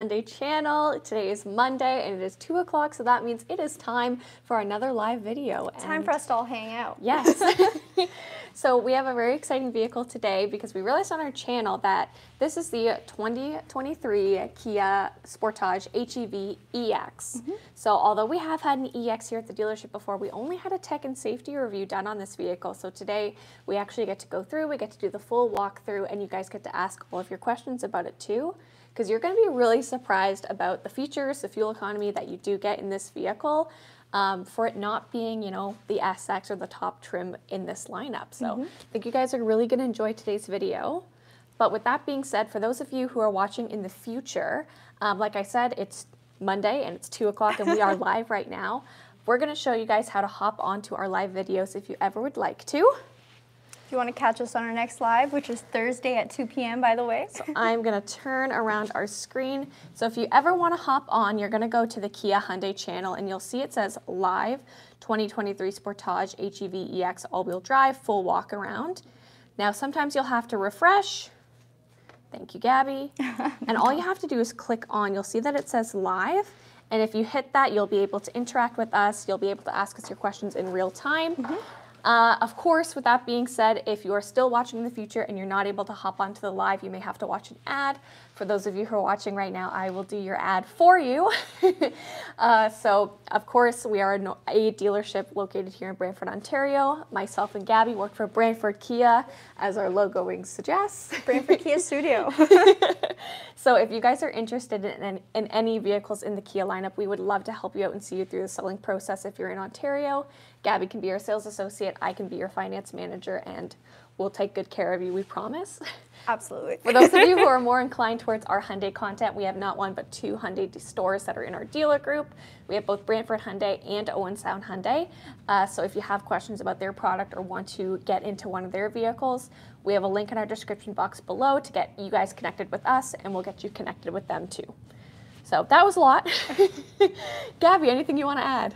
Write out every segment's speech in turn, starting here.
Monday channel. Today is Monday and it is 2 o'clock, so that means it is time for another live video. Time and for us to all hang out. Yes. so we have a very exciting vehicle today because we realized on our channel that this is the 2023 Kia Sportage HEV EX. Mm-hmm. So although we have had an EX here at the dealership before, we only had a tech and safety review done on this vehicle. So today we actually get to go through, we get to do the full walkthrough, and you guys get to ask all of your questions about it too because you're going to be really surprised about the features, the fuel economy that you do get in this vehicle um, for it not being, you know, the SX or the top trim in this lineup. So Mm-hmm. I think you guys are really going to enjoy today's video. But with that being said, for those of you who are watching in the future, um, like I said, it's Monday and it's 2 o'clock and we are live right now. We're going to show you guys how to hop onto our live videos if you ever would like to. If you want to catch us on our next live, which is Thursday at 2 p.m., by the way. I'm gonna turn around our screen. So if you ever wanna hop on, you're gonna go to the Kia Hyundai channel and you'll see it says live 2023 Sportage HEV EX all-wheel drive full walk around. Now sometimes you'll have to refresh. Thank you, Gabi. and all you have to do is click on, you'll see that it says live. And if you hit that, you'll be able to interact with us. You'll be able to ask us your questions in real time. Mm-hmm. Uh, of course, with that being said, if you are still watching in the future and you're not able to hop onto the live, you may have to watch an ad. For those of you who are watching right now, I will do your ad for you. uh, so, of course, we are a, dealership located here in Brantford, Ontario. Myself and Gabi work for Brantford Kia, as our logo logoing suggests. Brantford Kia Studio. So if you guys are interested in, in, in any vehicles in the Kia lineup, we would love to help you out and see you through the selling process if you're in Ontario. Gabi can be your sales associate, I can be your finance manager, and we'll take good care of you, we promise. Absolutely. For those of you who are more inclined towards our Hyundai content, we have not one but two Hyundai stores that are in our dealer group. We have both Brantford Hyundai and Owen Sound Hyundai. Uh, so if you have questions about their product or want to get into one of their vehicles, we have a link in our description box below to get you guys connected with us, and we'll get you connected with them too. So that was a lot. Gabi, anything you want to add?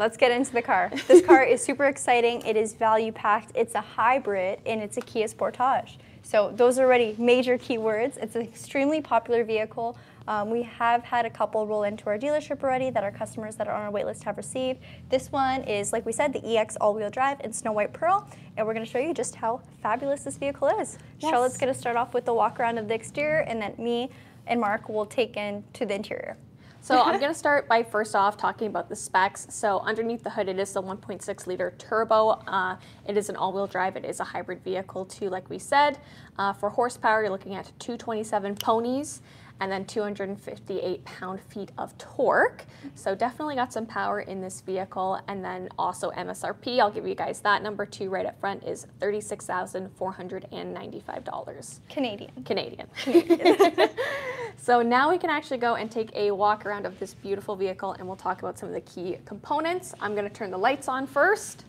Let's get into the car. This car is super exciting. It is value packed. It's a hybrid and it's a Kia Sportage. So those are already major keywords. It's an extremely popular vehicle. Um, we have had a couple roll into our dealership already that our customers that are on our waitlist have received. This one is, like we said, the EX all-wheel drive in Snow White Pearl, and we're going to show you just how fabulous this vehicle is. Yes. Charlotte's going to start off with the walk around of the exterior, and then me and Mark will take in to the interior. So I'm going to start by first off talking about the specs. So underneath the hood, it is the 1.6 liter turbo. Uh, it is an all-wheel drive. It is a hybrid vehicle too, like we said. Uh, for horsepower, you're looking at 227 ponies and then 258 pound-feet of torque. So definitely got some power in this vehicle. And then also MSRP, I'll give you guys that number two right up front is $36,495. Canadian. Canadian. Canadian. so now we can actually go and take a walk around of this beautiful vehicle and we'll talk about some of the key components. I'm gonna turn the lights on first.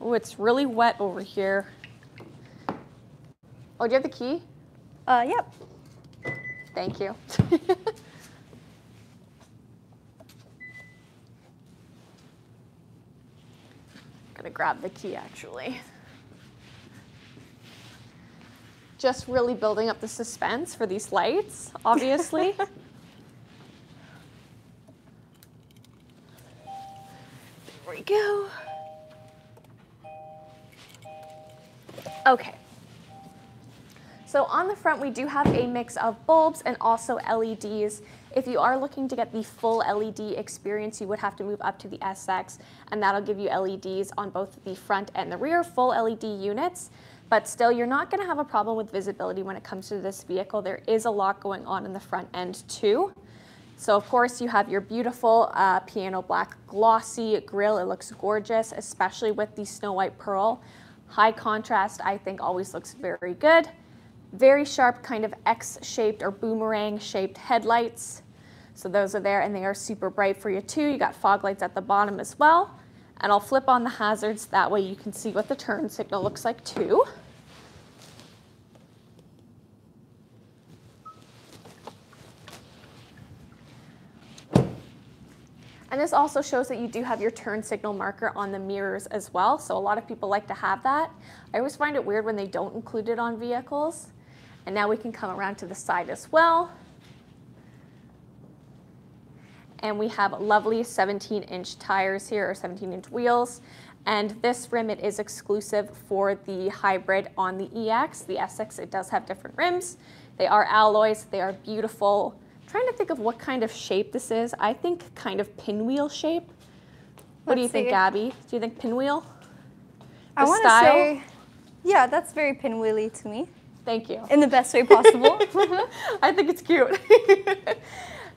Oh, it's really wet over here. Oh, do you have the key? Uh, yep. Thank you. gonna grab the key actually. Just really building up the suspense for these lights, obviously. there we go. Okay. So on the front, we do have a mix of bulbs and also LEDs. If you are looking to get the full LED experience, you would have to move up to the SX, and that'll give you LEDs on both the front and the rear, full LED units. But still, you're not gonna have a problem with visibility when it comes to this vehicle. There is a lot going on in the front end too. So of course you have your beautiful uh, piano black glossy grille. It looks gorgeous, especially with the Snow White Pearl. High contrast, I think always looks very good. Very sharp kind of X-shaped or boomerang shaped headlights. So those are there and they are super bright for you too. You got fog lights at the bottom as well. And I'll flip on the hazards, that way you can see what the turn signal looks like too. And this also shows that you do have your turn signal marker on the mirrors as well. So a lot of people like to have that. I always find it weird when they don't include it on vehicles. And now we can come around to the side as well. And we have lovely 17 inch tires here or 17 inch wheels. And this rim, it is exclusive for the hybrid on the EX. The SX, it does have different rims. They are alloys, they are beautiful. I'm trying to think of what kind of shape this is. I think kind of pinwheel shape. What do you Let's think, see. Gabi? Do you think pinwheel? I want to say, yeah, that's very pinwheely to me Thank you. in the best way possible. I think it's cute.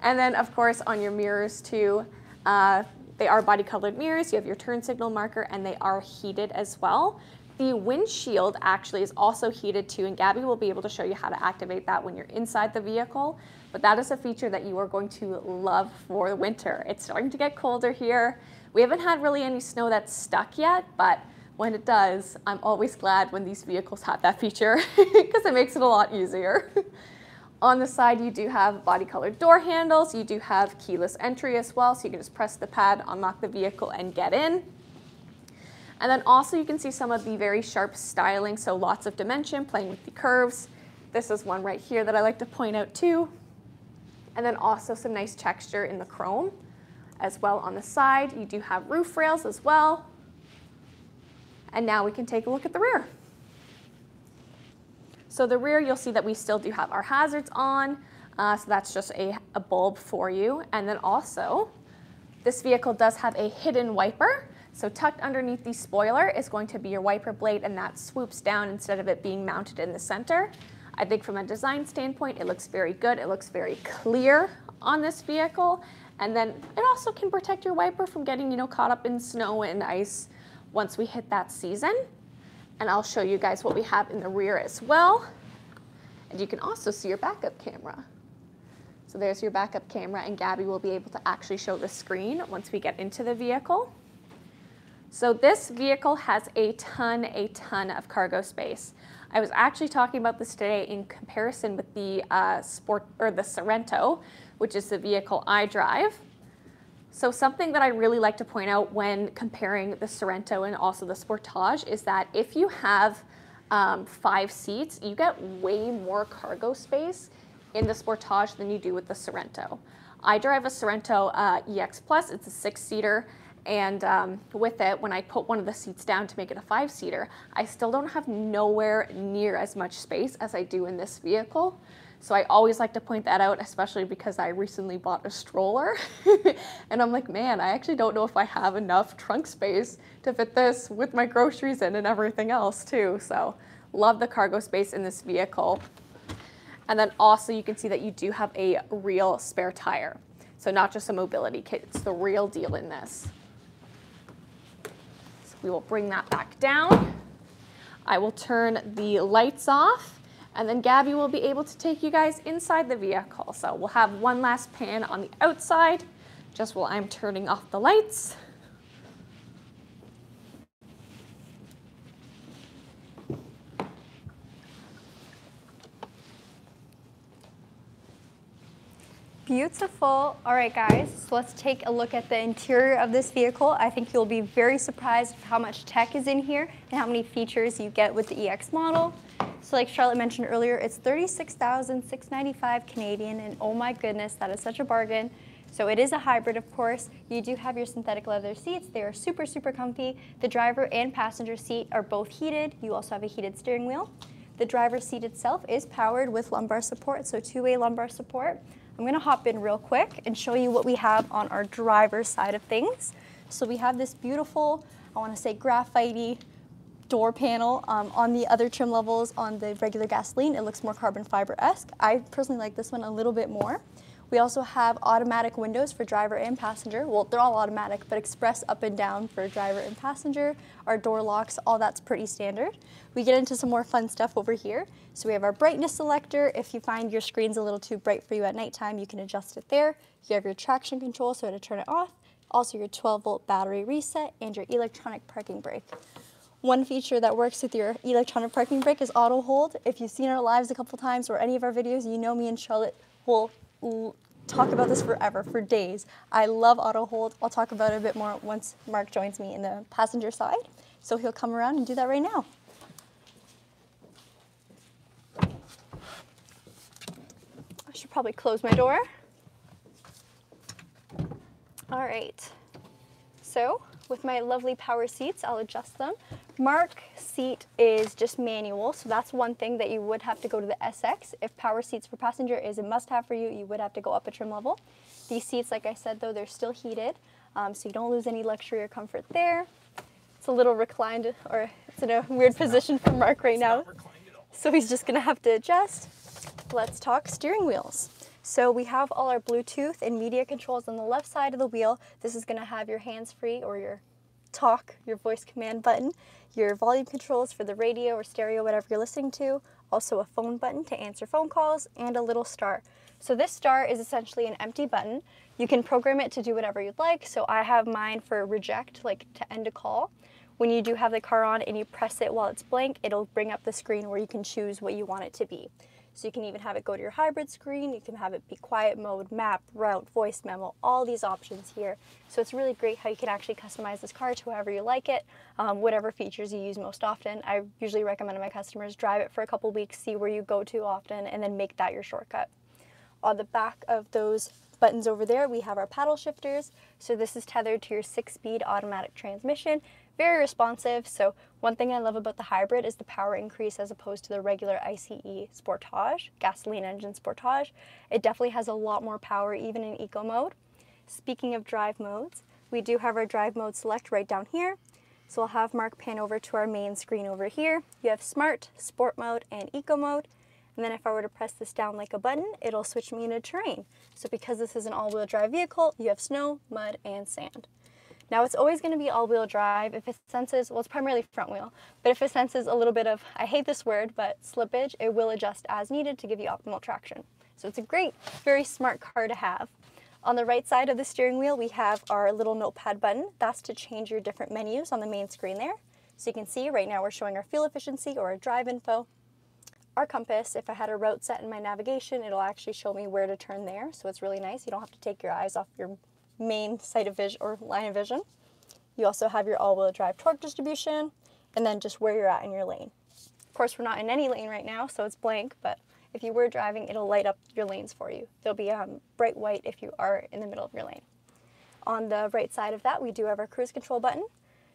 and then, of course, on your mirrors too, uh, they are body colored mirrors. You have your turn signal marker, and they are heated as well. The windshield actually is also heated too, and Gabi will be able to show you how to activate that when you're inside the vehicle. But that is a feature that you are going to love for the winter. It's starting to get colder here. We haven't had really any snow that's stuck yet, but when it does, I'm always glad when these vehicles have that feature because it makes it a lot easier. On the side, you do have body colored door handles. You do have keyless entry as well, so you can just press the pad, unlock the vehicle, and get in. And then also you can see some of the very sharp styling, so lots of dimension, playing with the curves. This is one right here that I like to point out too. And then also some nice texture in the chrome as well on the side. You do have roof rails as well. And now we can take a look at the rear. So the rear, you'll see that we still do have our hazards on. Uh, so that's just a, a bulb for you. And then also, this vehicle does have a hidden wiper. So tucked underneath the spoiler is going to be your wiper blade and that swoops down instead of it being mounted in the center. I think from a design standpoint, it looks very good. It looks very clear on this vehicle. And then it also can protect your wiper from getting, you know, caught up in snow and ice once we hit that season. And I'll show you guys what we have in the rear as well. And you can also see your backup camera. So there's your backup camera and Gabi will be able to actually show the screen once we get into the vehicle. So this vehicle has a ton, a ton of cargo space. I was actually talking about this today in comparison with the uh, Sport or the Sorento, which is the vehicle I drive. So something that I really like to point out when comparing the Sorento and also the Sportage is that if you have um, five seats, you get way more cargo space in the Sportage than you do with the Sorento. I drive a Sorento uh, EX Plus. It's a six-seater, and um, with it, when I put one of the seats down to make it a five-seater, I still don't have nowhere near as much space as I do in this vehicle. So I always like to point that out, especially because I recently bought a stroller. and I'm like, man, I actually don't know if I have enough trunk space to fit this with my groceries in and everything else too. So love the cargo space in this vehicle. And then also you can see that you do have a real spare tire. So not just a mobility kit, it's the real deal in this. So we will bring that back down. I will turn the lights off and then Gabi will be able to take you guys inside the vehicle. So we'll have one last pan on the outside, just while I'm turning off the lights. Beautiful. All right, guys, so let's take a look at the interior of this vehicle. I think you'll be very surprised how much tech is in here and how many features you get with the EX model. So like Charlotte mentioned earlier, it's 36,695 Canadian, and oh my goodness, that is such a bargain. So it is a hybrid, of course. You do have your synthetic leather seats. They are super, super comfy. The driver and passenger seat are both heated. You also have a heated steering wheel. The driver's seat itself is powered with lumbar support, so two-way lumbar support. I'm gonna hop in real quick and show you what we have on our driver's side of things. So we have this beautiful, I wanna say graphite door panel. Um, on the other trim levels on the regular gasoline, it looks more carbon fiber-esque. I personally like this one a little bit more. We also have automatic windows for driver and passenger. Well, they're all automatic, but express up and down for driver and passenger. Our door locks, all that's pretty standard. We get into some more fun stuff over here. So we have our brightness selector. If you find your screen's a little too bright for you at nighttime, you can adjust it there. You have your traction control, so to turn it off. Also your 12 volt battery reset and your electronic parking brake. One feature that works with your electronic parking brake is auto hold. If you've seen our lives a couple times or any of our videos, you know me and Charlotte will talk about this forever, for days. I love auto hold. I'll talk about it a bit more once Mark joins me in the passenger side. So he'll come around and do that right now. I should probably close my door. All right. So with my lovely power seats, I'll adjust them. Mark seat is just manual, so that's one thing that you would have to go to the SX. If power seats for passenger is a must-have for you, you would have to go up a trim level. These seats, like I said, though, they're still heated, um, so you don't lose any luxury or comfort there. It's a little reclined, or it's in a weird position for Mark right now. So he's just gonna have to adjust. Let's talk steering wheels. So we have all our Bluetooth and media controls on the left side of the wheel. This is gonna have your hands-free or your talk, your voice command button, your volume controls for the radio or stereo, whatever you're listening to, also a phone button to answer phone calls, and a little star. So this star is essentially an empty button. You can program it to do whatever you'd like. So I have mine for reject, like to end a call. When you do have the car on and you press it while it's blank, it'll bring up the screen where you can choose what you want it to be. So you can even have it go to your hybrid screen, you can have it be quiet mode, map, route, voice memo, all these options here. So it's really great how you can actually customize this car to however you like it, um, whatever features you use most often. I usually recommend my customers drive it for a couple weeks, see where you go to often, and then make that your shortcut. On the back of those buttons over there, we have our paddle shifters. So this is tethered to your six-speed automatic transmission very responsive. So one thing I love about the hybrid is the power increase as opposed to the regular ICE Sportage, gasoline engine Sportage. It definitely has a lot more power even in eco mode. Speaking of drive modes, we do have our drive mode select right down here. So we'll have Mark pan over to our main screen over here. You have smart, sport mode, and eco mode. And then if I were to press this down like a button, it'll switch me into terrain. So because this is an all-wheel drive vehicle, you have snow, mud, and sand. Now it's always going to be all-wheel drive. If it senses, well it's primarily front wheel, but if it senses a little bit of, I hate this word, but slippage, it will adjust as needed to give you optimal traction. So it's a great, very smart car to have. On the right side of the steering wheel, we have our little notepad button. That's to change your different menus on the main screen there. So you can see right now we're showing our fuel efficiency or our drive info. Our compass, if I had a route set in my navigation, it'll actually show me where to turn there. So it's really nice. You don't have to take your eyes off your main sight of vision or line of vision. You also have your all-wheel drive torque distribution and then just where you're at in your lane. Of course, we're not in any lane right now, so it's blank, but if you were driving, it'll light up your lanes for you. They'll be um, bright white if you are in the middle of your lane. On the right side of that, we do have our cruise control button.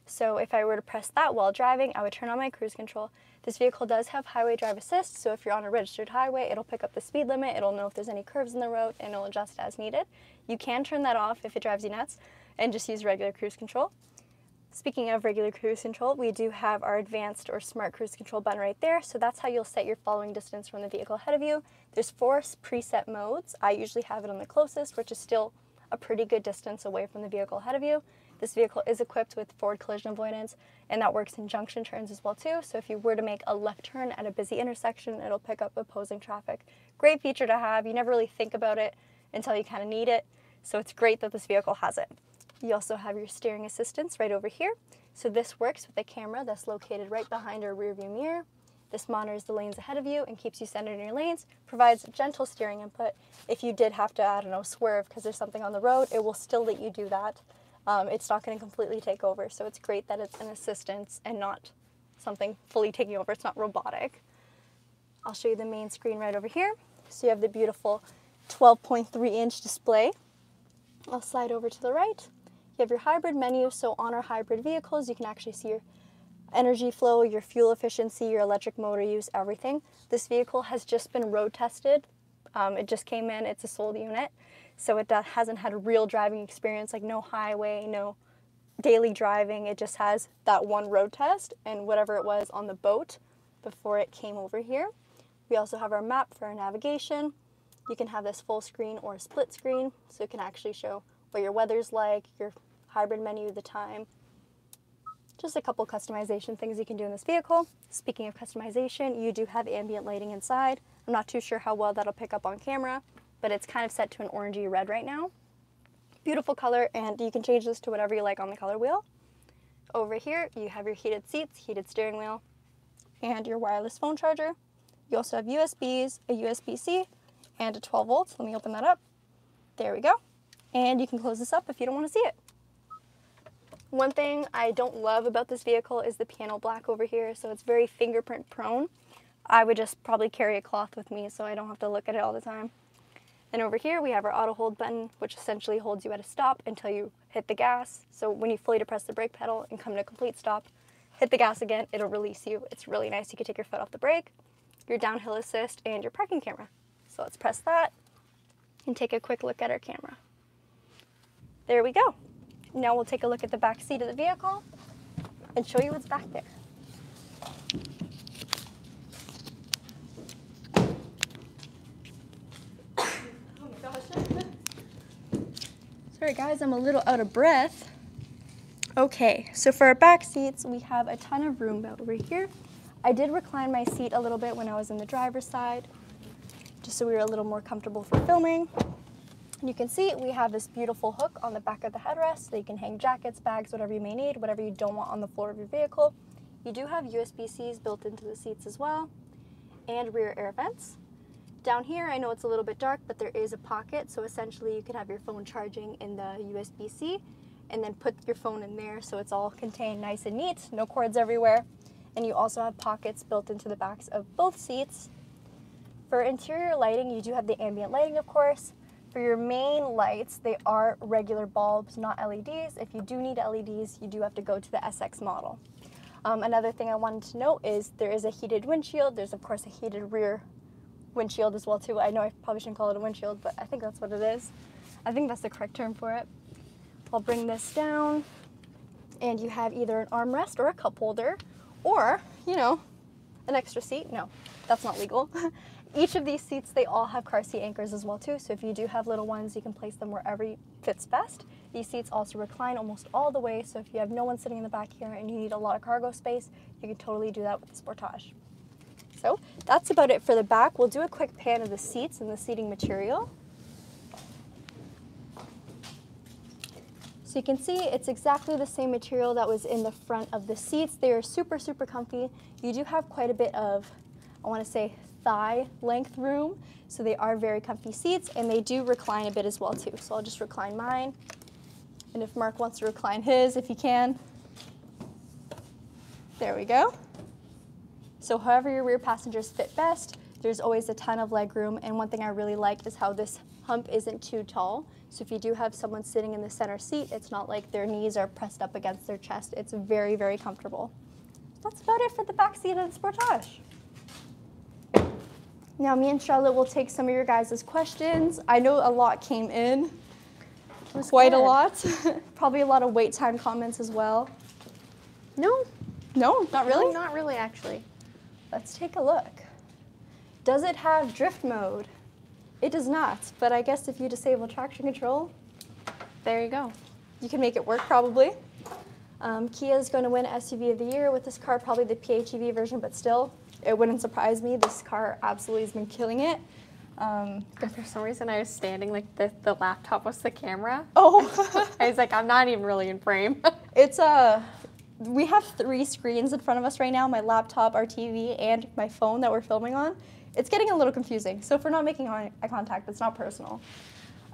So if I were to press that while driving, I would turn on my cruise control. This vehicle does have highway drive assist, so if you're on a registered highway, it'll pick up the speed limit, it'll know if there's any curves in the road, and it'll adjust as needed. You can turn that off if it drives you nuts and just use regular cruise control. Speaking of regular cruise control, we do have our advanced or smart cruise control button right there. So that's how you'll set your following distance from the vehicle ahead of you. There's four preset modes. I usually have it on the closest, which is still a pretty good distance away from the vehicle ahead of you. This vehicle is equipped with forward collision avoidance and that works in junction turns as well too. So if you were to make a left turn at a busy intersection, it'll pick up opposing traffic. Great feature to have. You never really think about it until you kind of need it. So it's great that this vehicle has it. You also have your steering assistance right over here. So this works with a camera that's located right behind our rear view mirror. This monitors the lanes ahead of you and keeps you centered in your lanes, provides gentle steering input. If you did have to, I don't know, swerve because there's something on the road, it will still let you do that. Um, it's not going to completely take over, so it's great that it's an assistance and not something fully taking over. It's not robotic. I'll show you the main screen right over here. So you have the beautiful 12.3 inch display. I'll slide over to the right. You have your hybrid menu, so on our hybrid vehicles, you can actually see your energy flow, your fuel efficiency, your electric motor use, everything. This vehicle has just been road tested. Um, it just came in, it's a sold unit. So it hasn't had a real driving experience, like no highway, no daily driving. It just has that one road test and whatever it was on the boat before it came over here. We also have our map for our navigation. You can have this full screen or split screen, so it can actually show what your weather's like, your hybrid menu, the time. Just a couple customization things you can do in this vehicle. Speaking of customization, you do have ambient lighting inside. I'm not too sure how well that'll pick up on camera, but it's kind of set to an orangey red right now. Beautiful color, and you can change this to whatever you like on the color wheel. Over here, you have your heated seats, heated steering wheel, and your wireless phone charger. You also have USBs, a USB-C, and a 12 volts. Let me open that up. There we go. And you can close this up if you don't want to see it. One thing I don't love about this vehicle is the piano black over here, so it's very fingerprint prone. I would just probably carry a cloth with me so I don't have to look at it all the time. And over here we have our auto hold button, which essentially holds you at a stop until you hit the gas. So when you fully depress the brake pedal and come to a complete stop, hit the gas again, it'll release you. It's really nice. You can take your foot off the brake, your downhill assist, and your parking camera. So let's press that and take a quick look at our camera. There we go. Now we'll take a look at the back seat of the vehicle and show you what's back there. Sorry guys, I'm a little out of breath. Okay, so for our back seats, we have a ton of room over here. I did recline my seat a little bit when I was in the driver's side, just so we were a little more comfortable for filming. And you can see we have this beautiful hook on the back of the headrest so you can hang jackets, bags, whatever you may need, whatever you don't want on the floor of your vehicle. You do have USB-Cs built into the seats as well, and rear air vents. Down here, I know it's a little bit dark, but there is a pocket, so essentially you could have your phone charging in the USB-C and then put your phone in there so it's all contained nice and neat, no cords everywhere. And you also have pockets built into the backs of both seats. For interior lighting, you do have the ambient lighting, of course. For your main lights, they are regular bulbs, not LEDs. If you do need LEDs, you do have to go to the SX model. Um, another thing I wanted to note is there is a heated windshield. There's of course a heated rear windshield as well too. I know I probably shouldn't call it a windshield, but I think that's what it is. I think that's the correct term for it. I'll bring this down and you have either an armrest or a cup holder or, you know, an extra seat. No, that's not legal. Each of these seats, they all have car seat anchors as well too. So if you do have little ones, you can place them wherever fits best. These seats also recline almost all the way. So if you have no one sitting in the back here and you need a lot of cargo space, you can totally do that with the Sportage. So that's about it for the back. We'll do a quick pan of the seats and the seating material. So you can see it's exactly the same material that was in the front of the seats. They are super, super comfy. You do have quite a bit of, I wanna say, thigh length room. So they are very comfy seats and they do recline a bit as well too. So I'll just recline mine. And if Mark wants to recline his, if he can. There we go. So however your rear passengers fit best, there's always a ton of leg room. And one thing I really like is how this hump isn't too tall. So if you do have someone sitting in the center seat, it's not like their knees are pressed up against their chest. It's very, very comfortable. That's about it for the back seat of the Sportage. Now me and Charlotte will take some of your guys' questions. I know a lot came in, quite good. a lot. Probably a lot of wait time comments as well. No, No, not really? No, not really, actually. Let's take a look. Does it have drift mode? It does not, but I guess if you disable traction control, There you go. you can make it work probably. Um, Kia is going to win SUV of the year with this car, probably the PHEV version, but still, it wouldn't surprise me. This car absolutely has been killing it. Um, for some reason, I was standing like the, the laptop was the camera. oh, I was like, I'm not even really in frame. it's a. we have three screens in front of us right now: my laptop, our TV, and my phone that we're filming on. It's getting a little confusing. So if we're not making eye contact, it's not personal.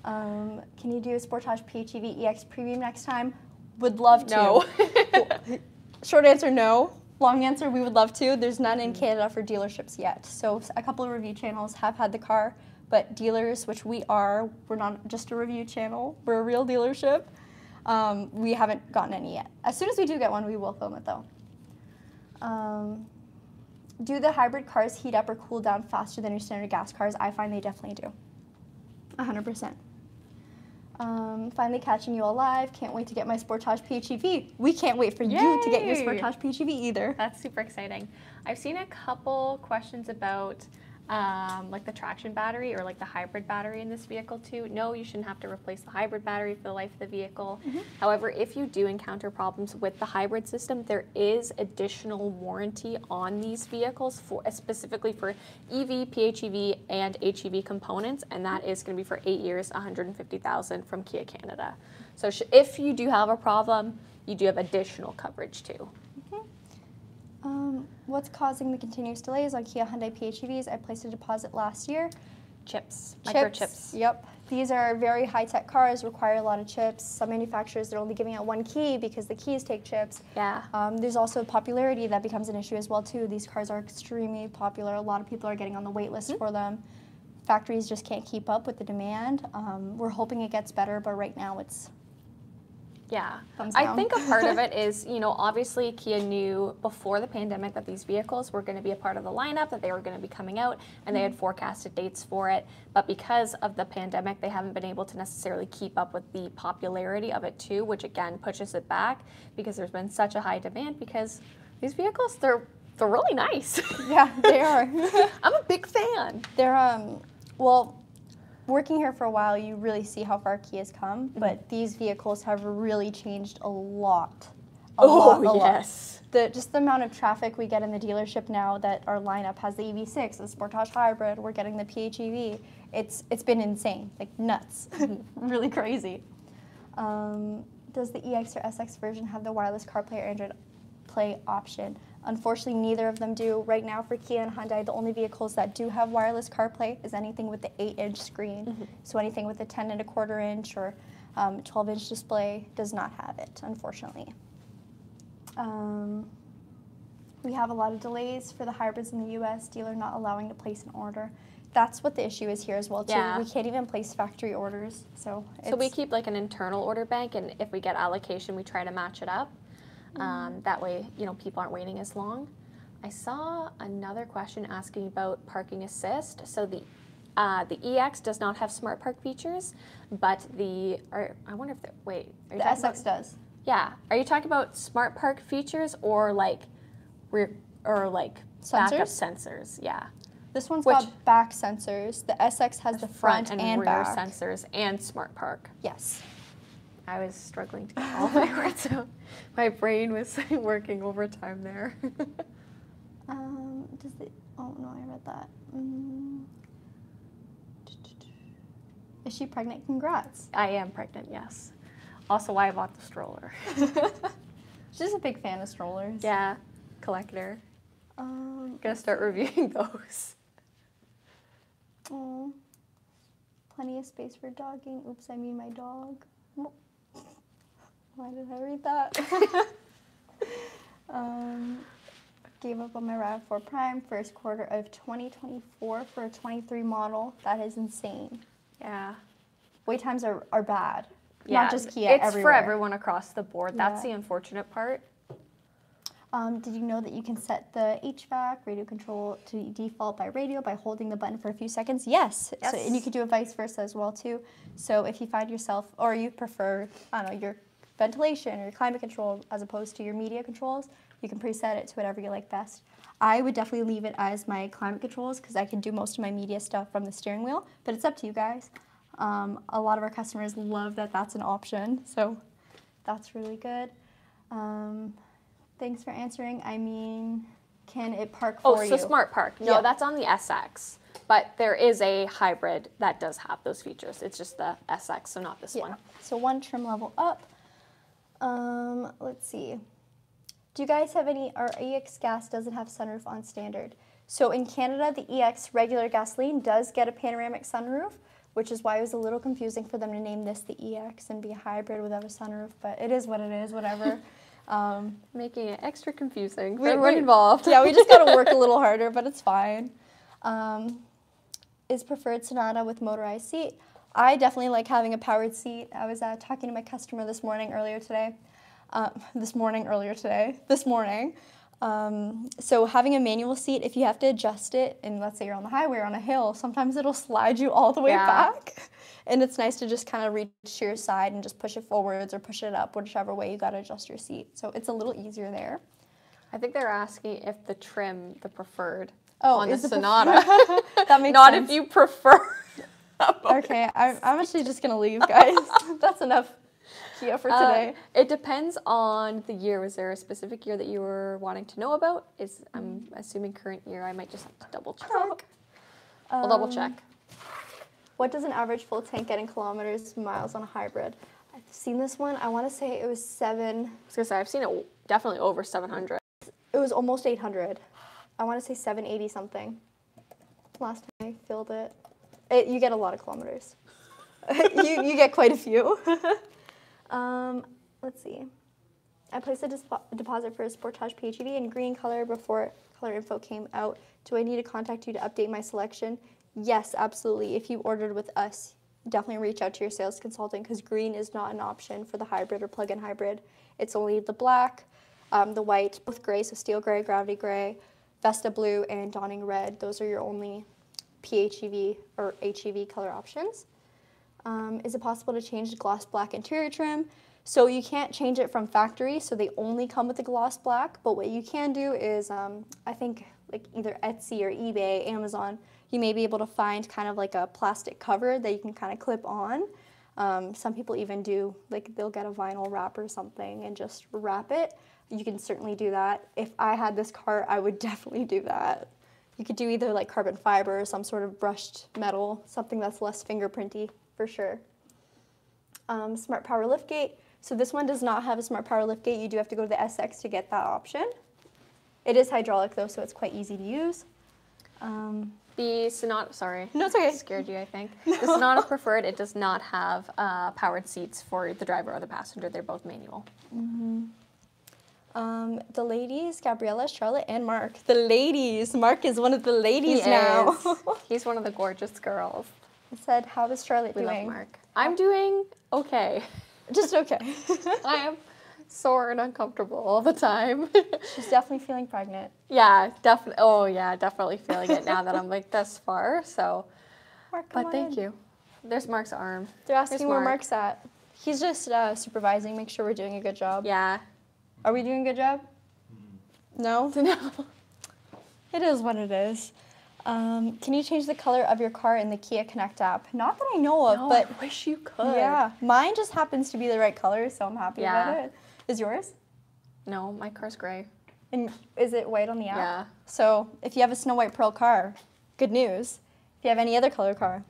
Um, can you do a Sportage PHEV EX Premium next time? Would love to. No. Short answer, no. Long answer, we would love to. There's none in Canada for dealerships yet. So a couple of review channels have had the car, but dealers, which we are, we're not just a review channel, we're a real dealership. Um, we haven't gotten any yet. As soon as we do get one, we will film it though. Um, do the hybrid cars heat up or cool down faster than your standard gas cars? I find they definitely do. 100%. Um, finally catching you alive. Can't wait to get my Sportage PHEV. We can't wait for you to get your Sportage PHEV either. That's super exciting. I've seen a couple questions about um, like the traction battery or like the hybrid battery in this vehicle too. No, you shouldn't have to replace the hybrid battery for the life of the vehicle. However, if you do encounter problems with the hybrid system, there is additional warranty on these vehicles for specifically for EV, PHEV, and HEV components, and that is going to be for eight years, 150,000 from Kia Canada. So sh- if you do have a problem, you do have additional coverage too. Um, what's causing the continuous delays on Kia Hyundai PHEVs? I placed a deposit last year. Chips, Chips, microchips. Yep. These are very high-tech cars, require a lot of chips. Some manufacturers, they're only giving out one key because the keys take chips. Yeah. Um, there's also popularity that becomes an issue as well too. These cars are extremely popular. A lot of people are getting on the wait list for them. factories just can't keep up with the demand. Um, we're hoping it gets better, but right now it's Yeah. Thumbs I down. think a part of it is, you know, obviously Kia knew before the pandemic that these vehicles were going to be a part of the lineup, that they were going to be coming out, and they Mm-hmm. had forecasted dates for it. But because of the pandemic, they haven't been able to necessarily keep up with the popularity of it too, which again pushes it back because there's been such a high demand because these vehicles, they're they're really nice. yeah, they are. I'm a big fan. They're um well, working here for a while, you really see how far Kia has come. Mm-hmm. But these vehicles have really changed a lot. A lot, a lot. Oh, yes. The just the amount of traffic we get in the dealership now that our lineup has the EV6, the Sportage Hybrid, we're getting the PHEV. It's it's been insane, like nuts, really crazy. Um, does the EX or SX version have the wireless CarPlay or Android Play option? Unfortunately, neither of them do. Right now, for Kia and Hyundai, the only vehicles that do have wireless CarPlay is anything with the 8-inch screen. So anything with a 10 and a quarter inch or um, 12-inch display does not have it, unfortunately. Um, we have a lot of delays for the hybrids in the U.S. Dealer not allowing to place an order. That's what the issue is here as well too. Yeah. We can't even place factory orders. So So we keep like an internal order bank, and if we get allocation, we try to match it up. Um, that way, you know, people aren't waiting as long. I saw another question asking about parking assist. So the uh, the EX does not have smart park features, but the or I wonder if the wait are you the talking SX about- does. yeah are you talking about smart park features or like rear or like backup sensors? Yeah, This one's Which- got back sensors. The SX has the front, and, and, rear back. sensors and smart park. Yes. I was struggling to get all my words out. My brain was working overtime there. Um, does it? Oh no, I read that. Mm. Is she pregnant? Congrats. I am pregnant, yes. Also, why I bought the stroller. She's a big fan of strollers. yeah, collector. Um, Gonna start reviewing those. oh, plenty of space for dogging. Oops, I mean my dog. Why did I read that? um, gave up on my RAV4 Prime first quarter of 2024 for a 23 model. That is insane. Yeah. Wait times are, are bad. Yeah, Not just Kia, It's everywhere. for everyone across the board. That's Yeah. the unfortunate part. Um, did you know that you can set the HVAC radio control to default by radio by holding the button for a few seconds? Yes. So, and you Yes. could do it vice versa as well too. So if you find yourself, or you prefer, I don't know, your ventilation or your climate control as opposed to your media controls, you can preset it to whatever you like best. I would definitely leave it as my climate controls because I can do most of my media stuff from the steering wheel. But it's up to you guys. Um, a lot of our customers love that that's an option. So that's really good. Um, thanks for answering. I mean, can it park Oh, for so you? Smart Park. No, Yeah. that's on the SX. But there is a hybrid that does have those features. It's just the SX, so not this Yeah. one. So one trim level up. Um, let's see. Do you guys have any? Our EX gas doesn't have sunroof on standard. So in Canada, the EX regular gasoline does get a panoramic sunroof, which is why it was a little confusing for them to name this the EX and be a hybrid without a sunroof. But it is what it is. Whatever. um, Making it extra confusing for We- everyone we- involved. yeah, we just got to work a little harder, but it's fine. Um, is preferred Sonata with motorized seat. I definitely like having a powered seat. I was uh, talking to my customer this morning earlier today. Uh, this morning, earlier today, this morning. Um, so having a manual seat, if you have to adjust it, and let's say you're on the highway or on a hill, sometimes it'll slide you all the way Yeah. back. And it's nice to just kind of reach to your side and just push it forwards or push it up, whichever way you got to adjust your seat. So it's a little easier there. I think they're asking if the trim, the preferred, Oh, on the Sonata. That makes Not sense. if you prefer. Okay, I'm, I'm actually just gonna leave, guys. That's enough Kia for Uh, today. it depends on the year. Was there a specific year that you were wanting to know about? Is I'm Mm. assuming current year. I might just have to double check. Oh. I'll double Um, check. What does an average full tank get in kilometers, miles on a hybrid? I've seen this one. I want to say it was seven. I was gonna say I've seen it definitely over 700. It was almost 800. I want to say 780 something. Last time I filled it. It you get a lot of kilometers. you, you get quite a few. um, let's see. I placed a deposit for a Sportage PHEV in green color before color info came out. Do I need to contact you to update my selection? Yes, absolutely. If you ordered with us, definitely reach out to your sales consultant because green is not an option for the hybrid or plug-in hybrid. It's only the black, um, the white, both gray, so steel gray, gravity gray, Vesta blue, and dawning red. Those are your only PHEV or HEV color options. Um, is it possible to change the gloss black interior trim? So you can't change it from factory, so they only come with the gloss black. But what you can do is, um, I think like either Etsy or eBay, Amazon, you may be able to find kind of like a plastic cover that you can kind of clip on. Um, some people even do like they'll get a vinyl wrap or something and just wrap it. You can certainly do that. If I had this car, I would definitely do that. You could do either like carbon fiber or some sort of brushed metal, something that's less fingerprinty for sure. Um, smart power liftgate. So this one does not have a smart power liftgate. You do have to go to the SX to get that option. It is hydraulic though, so it's quite easy to use. Um, The Sonata, sorry. No, it's okay. Scared you, I think. The Sonata Preferred, it does not have uh, powered seats for the driver or the passenger. They're both manual. Um, the ladies, Gabriella, Charlotte, and Mark. The ladies. Mark is one of the ladies He now. He's one of the gorgeous girls. I said, how is Charlotte We doing? love Mark. I'm doing okay. Just okay. I am sore and uncomfortable all the time. She's definitely feeling pregnant. yeah, definitely. Oh, yeah, definitely feeling it now that I'm like this far. So, Mark, but thank on. you. There's Mark's arm. They're asking Here's where Mark's at. He's just uh, supervising, make sure we're doing a good job. Yeah. Are we doing a good job? No? No. It is what it is. Um, can you change the color of your car in the Kia Connect app? Not that I know of, No, but I wish you could. yeah, mine just happens to be the right color, so I'm happy Yeah. about it. Is yours? No, my car's gray. And is it white on the app? Yeah. So if you have a snow white pearl car, good news. If you have any other color car,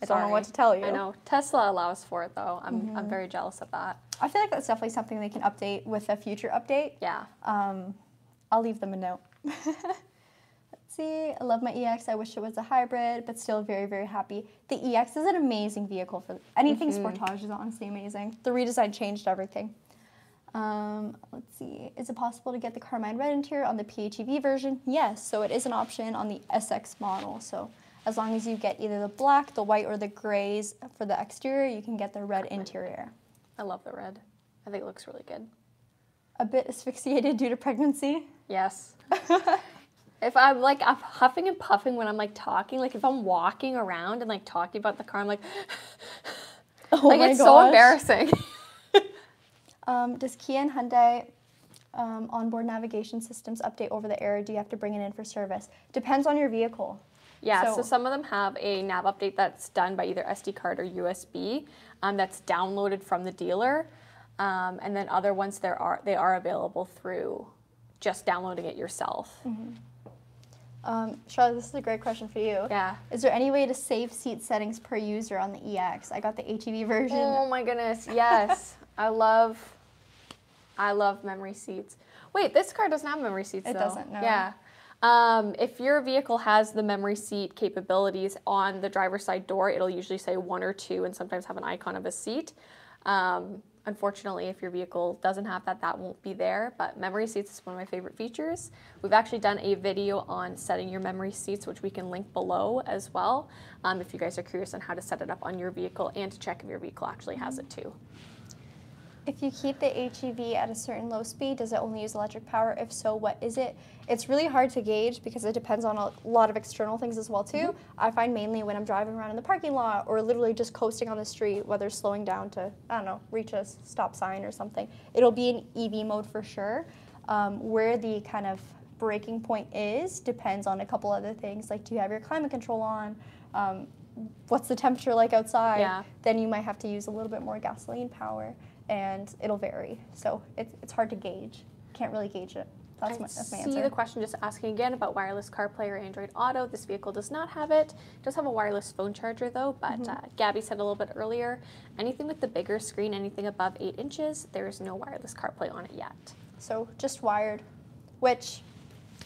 I don't know what to tell you. I know. Tesla allows for it though. I'm, I'm very jealous of that. I feel like that's definitely something they can update with a future update. Yeah. Um, I'll leave them a note. Let's see. I love my EX. I wish it was a hybrid, but still very, very happy. The EX is an amazing vehicle for anything Sportage is honestly amazing. The redesign changed everything. Um, let's see. Is it possible to get the Carmine Red interior on the PHEV version? Yes. So it is an option on the SX model. So as long as you get either the black, the white, or the grays for the exterior, you can get the red interior. I love the red. I think it looks really good. A bit asphyxiated due to pregnancy. Yes. if I'm like I'm huffing and puffing when I'm like talking, like if I'm walking around and like talking about the car, I'm like, Oh like my it's so embarrassing. Um, does Kia and Hyundai um, onboard navigation systems update over the air? Or do you have to bring it in for service? Depends on your vehicle. Yeah, so, So- some of them have a nav update that's done by either SD card or USB, um, that's downloaded from the dealer, um, and then other ones there are they are available through just downloading it yourself. Um, Charlotte, this is a great question for you. Yeah. Is there any way to save seat settings per user on the EX? I got the HEV version. Oh my goodness, yes, I love, I love memory seats. Wait, this car doesn't have memory seats. It though. doesn't, no. Yeah. Um, if your vehicle has the memory seat capabilities on the driver's side door, it'll usually say one or two and sometimes have an icon of a seat. Um, unfortunately, if your vehicle doesn't have that, that won't be there. But memory seats is one of my favorite features. We've actually done a video on setting your memory seats, which we can link below as well, um, if you guys are curious on how to set it up on your vehicle and to check if your vehicle actually has it too. If you keep the HEV at a certain low speed, does it only use electric power? If so, what is it? It's really hard to gauge because it depends on a lot of external things as well too. I find mainly when I'm driving around in the parking lot or literally just coasting on the street, whether slowing down to I don't know reach a stop sign or something, it'll be in EV mode for sure. Um, where the kind of breaking point is depends on a couple other things like do you have your climate control on? Um, what's the temperature like outside? Yeah. Then you might have to use a little bit more gasoline power and it'll vary. So it's, it's hard to gauge. Can't really gauge it. That's I my, that's my see answer. the question just asking again about wireless CarPlay or Android Auto. This vehicle does not have it. It does have a wireless phone charger though, but Mm-hmm. uh, Gabi said a little bit earlier, anything with the bigger screen, anything above eight inches, there is no wireless CarPlay on it yet. So just wired, which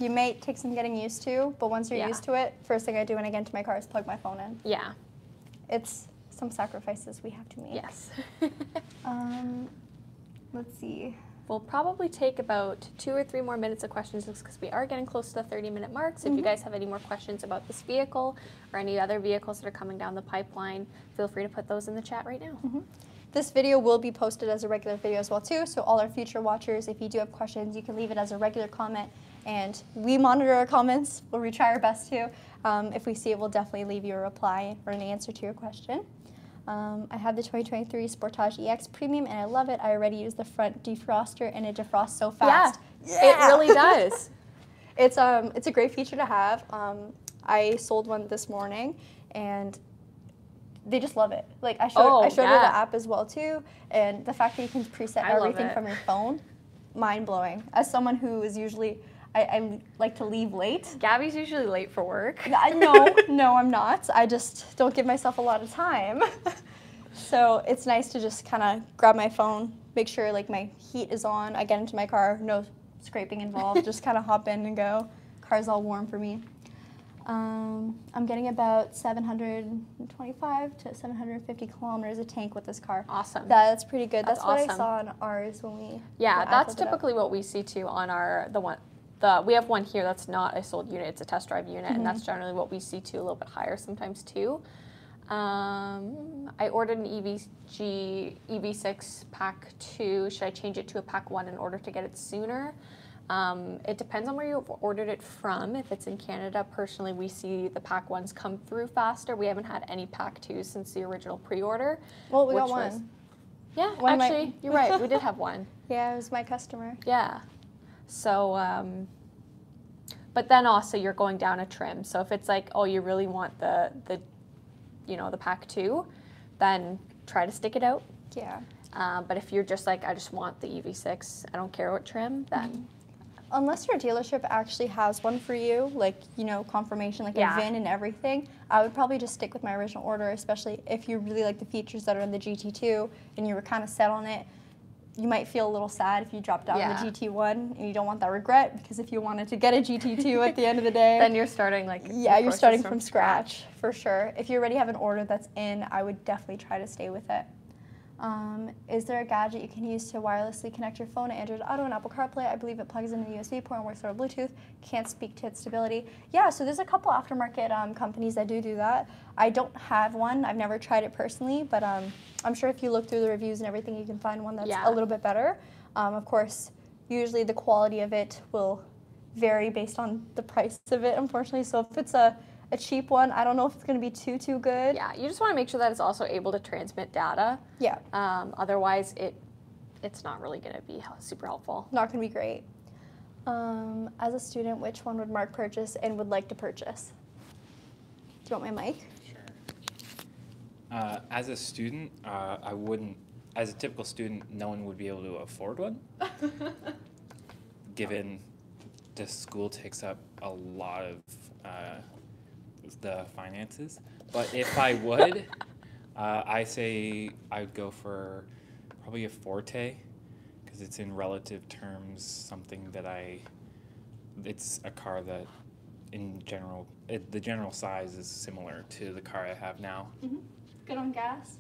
you may take some getting used to, but once you're Yeah. used to it, first thing I do when I get into my car is plug my phone in. Yeah. It's some sacrifices we have to make. Yes. Um, let's see. We'll probably take about two or three more minutes of questions because we are getting close to the 30 minute mark. So if you guys have any more questions about this vehicle or any other vehicles that are coming down the pipeline, feel free to put those in the chat right now. This video will be posted as a regular video as well too. So all our future watchers, if you do have questions, you can leave it as a regular comment, and we monitor our comments. We'll try our best to. Um, if we see it, we'll definitely leave you a reply or an answer to your question. Um, I have the 2023 Sportage EX Premium, and I love it. I already use the front defroster, and it defrosts so fast. Yeah, It really does. It's um it's a great feature to have. Um, I sold one this morning, and they just love it. Like I showed Oh, I showed her the app as well too, and the fact that you can preset I everything from your phone, mind blowing. As someone who is usually I, I like to leave late. Gabi's usually late for work. No, no, I'm not. I just don't give myself a lot of time. so it's nice to just kind of grab my phone, make sure like my heat is on. I get into my car, no scraping involved. just kind of hop in and go. Car's all warm for me. Um, I'm getting about 725 to 750 kilometers a tank with this car. Awesome. That's pretty good. That's That's, what I saw on ours when we. Yeah, that's filled it up. typically what we see too on our the one the we have one here that's not a sold unit, it's a test drive unit, and Mm-hmm. that's generally what we see too, a little bit higher sometimes too. Um, I ordered an EVG EV6 pack two. Should I change it to a pack one in order to get it sooner? Um, it depends on where you ordered it from. If it's in Canada, personally, we see the pack ones come through faster. We haven't had any pack twos since the original pre-order. Well, we got which was- one. Yeah, One my- actually, you're right. We did have one. Yeah, it was my customer. Yeah. So, um, but then also you're going down a trim. So if it's like, oh, you really want the the, you know, the pack two, then try to stick it out. Yeah. Uh, but if you're just like, I just want the EV6, I don't care what trim, then Unless your dealership actually has one for you, like, you know, confirmation, like Yeah. a VIN and everything, I would probably just stick with my original order, especially if you really like the features that are in the GT2 and you were kind of set on it. You might feel a little sad if you drop down Yeah. the GT1 and you don't want that regret because if you wanted to get a GT2 at the end of the day, then you're starting like yeah, you're starting from scratch for sure. If you already have an order that's in, I would definitely try to stay with it. Um, is there a gadget you can use to wirelessly connect your phone to Android Auto and Apple CarPlay? I believe it plugs into the USB port and works over Bluetooth. Can't speak to its stability. Yeah, so there's a couple aftermarket um, companies that do do that. I don't have one. I've never tried it personally, but um, I'm sure if you look through the reviews and everything, you can find one that's Yeah. a little bit better. Um, of course, usually the quality of it will vary based on the price of it, unfortunately. So if it's a, a cheap one, I don't know if it's going to be too, too good. Yeah, you just want to make sure that it's also able to transmit data. Yeah, Um, otherwise, it it's not really going to be super helpful. not going to be great. Um, as a student, which one would Mark purchase and would like to purchase? Do you want my mic? Sure. Uh, as a student, uh, I wouldn't. As a typical student, no one would be able to afford one, given the school takes up a lot of uh, the finances. But if I would, uh, I say I would go for probably a Forte, because it's in relative terms something that I. It's a car that, in general, it, the general size is similar to the car I have now. Good on gas.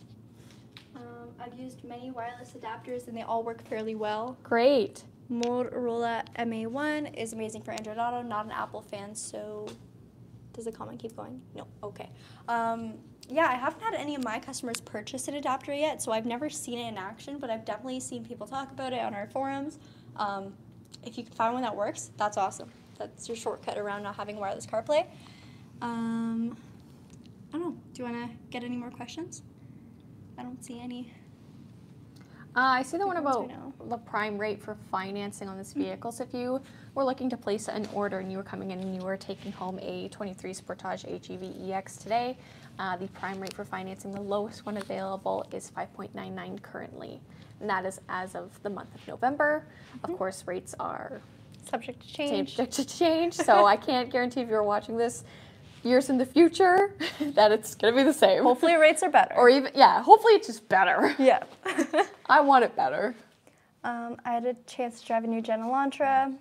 Um, I've used many wireless adapters and they all work fairly well. Great. Motorola MA1 is amazing for Android Auto. Not an Apple fan, so does the comment keep going? No. Okay. Um, yeah, I haven't had any of my customers purchase an adapter yet, so I've never seen it in action, but I've definitely seen people talk about it on our forums. Um, if you can find one that works, that's awesome. That's your shortcut around not having wireless CarPlay. Um, I don't know. Do you want to get any more questions? I don't see any. Uh, I see the one about the prime rate for financing on this vehicle. So if you were looking to place an order and you were coming in and you were taking home a 23 Sportage HEV EX today, uh, the prime rate for financing, the lowest one available is 5.99 currently. And that is as of the month of November. Mm-hmm. Of course, rates are Subject to change. subject to change, so I can't guarantee if you're watching this years in the future that it's going to be the same. Hopefully, rates are better. Or even, yeah, hopefully it's just better. yeah. I want it better. Um, I had a chance to drive a new Gen Elantra.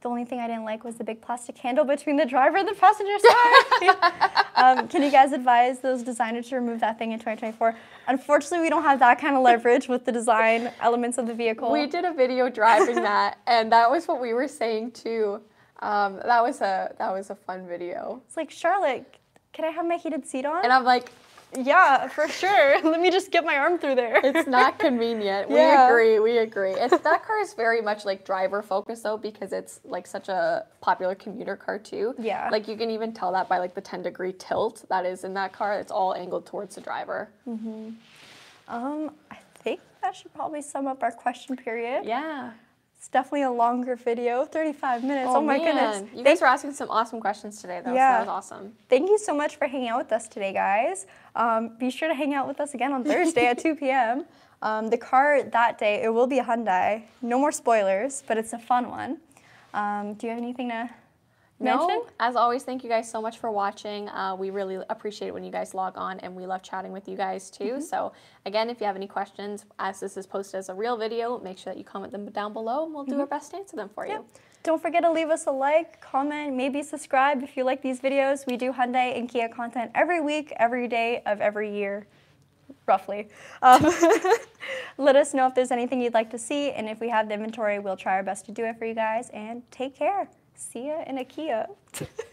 The only thing I didn't like was the big plastic handle between the driver and the passenger side. um, can you guys advise those designers to remove that thing in 2024? Unfortunately, we don't have that kind of leverage with the design elements of the vehicle. We did a video driving that, and that was what we were saying too. Um, that was a that was a fun video, It's like Charlotte, can I have my heated seat on? and I'm like, yeah, for sure. Let me just get my arm through there. it's not convenient. We agree. We agree. It's that car is very much like driver focused though because it's like such a popular commuter car too. Yeah. Like you can even tell that by like the 10 degree tilt that is in that car. It's all angled towards the driver. Mhm. Mm Um, I think that should probably sum up our question period. Yeah. It's definitely a longer video, 35 minutes. Oh, my goodness. You Thank, guys were asking some awesome questions today though. Yeah. So that was awesome. thank you so much for hanging out with us today, guys. Um, be sure to hang out with us again on Thursday at 2 p.m. Um, the car that day, it will be a Hyundai. No more spoilers, but it's a fun one. Um, do you have anything to mention? No, as always, thank you guys so much for watching. Uh, we really appreciate it when you guys log on, and we love chatting with you guys too. Mm-hmm. So, again, if you have any questions, as this is posted as a real video, make sure that you comment them down below, and we'll do our best to answer them for you. Don't forget to leave us a like, comment, maybe subscribe if you like these videos. We do Hyundai and Kia content every week, every day of every year, roughly. Um, let us know if there's anything you'd like to see, and if we have the inventory, we'll try our best to do it for you guys. And take care. See ya in a Kia.